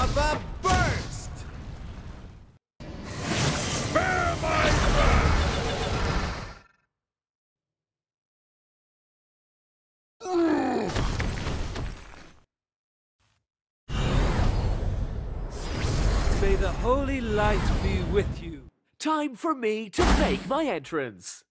Of a burst! Spare my May the holy light be with you. Time for me to make my entrance.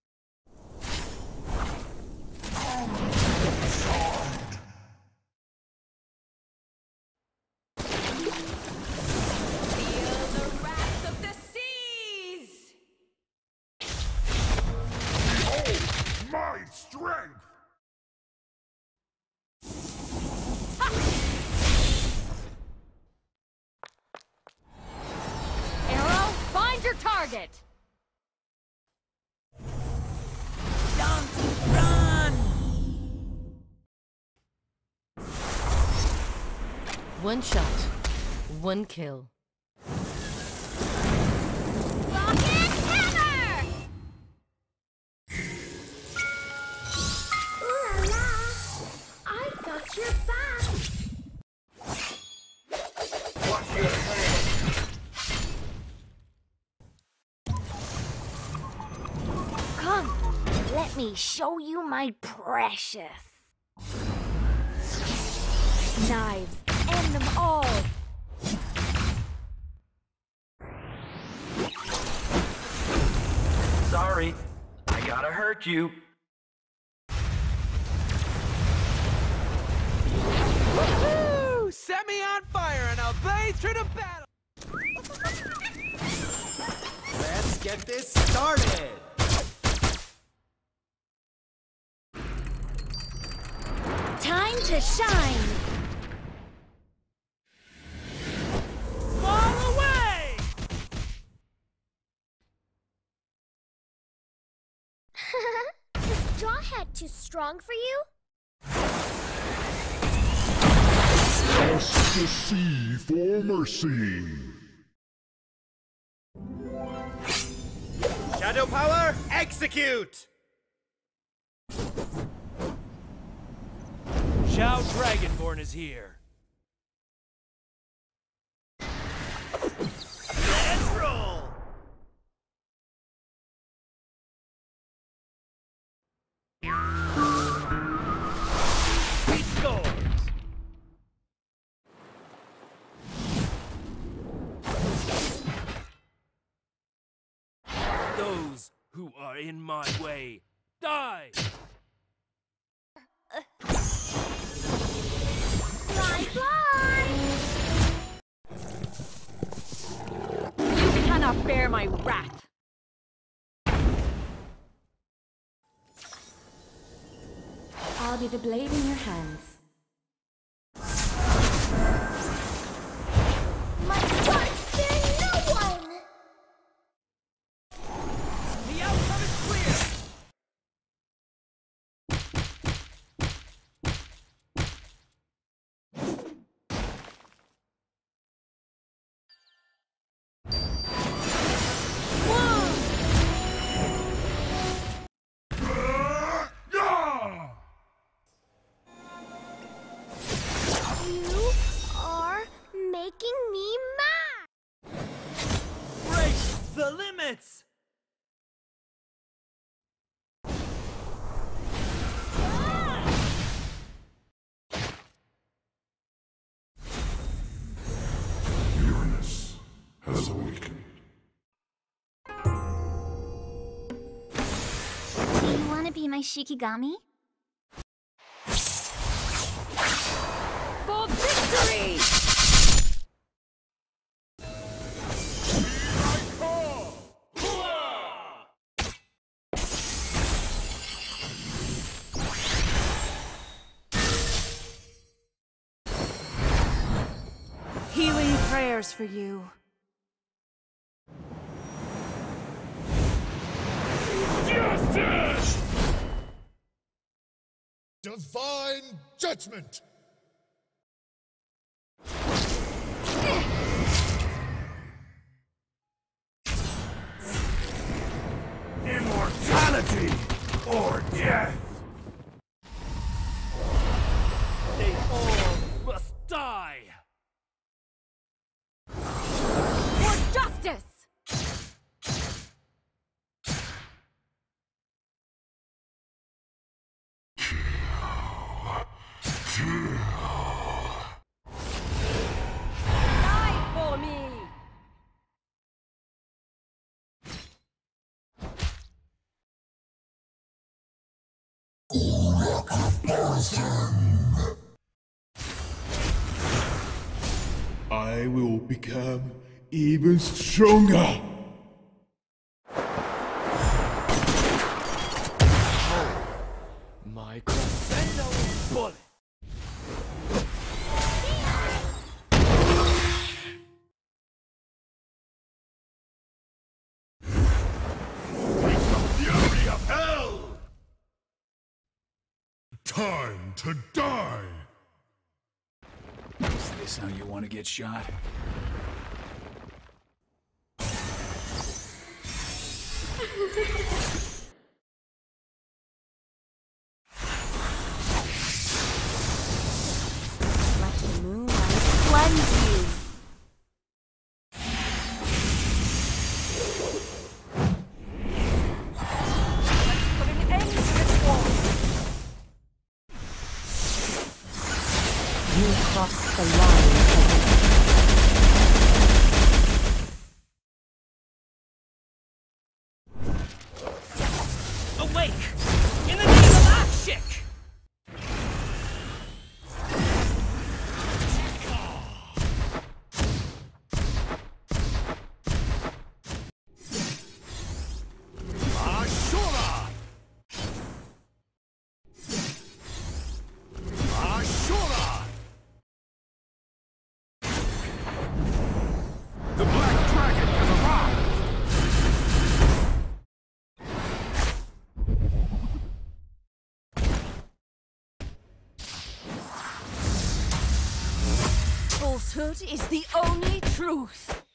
One shot, one kill. Let me show you my precious. Knives, end them all. Sorry, I gotta hurt you. Woo! Set me on fire and I'll blaze through the battle. Let's get this started! Time to shine. Straw Hat too strong for you? Trust the sea for mercy! Shadow power, execute! Shao Dragonborn is here. Those who are in my way, die! Fly, fly! You cannot bear my wrath! I'll be the blade in your hands. The! Uranus has awakened. Do you want to be my Shikigami? Prayers for you. Justice! Divine judgment! I will become even stronger. My crescendo bullet. Time to die! Is this how you want to get shot? You crossed the line. Awake! In the name of Akshik! Falsehood is the only truth.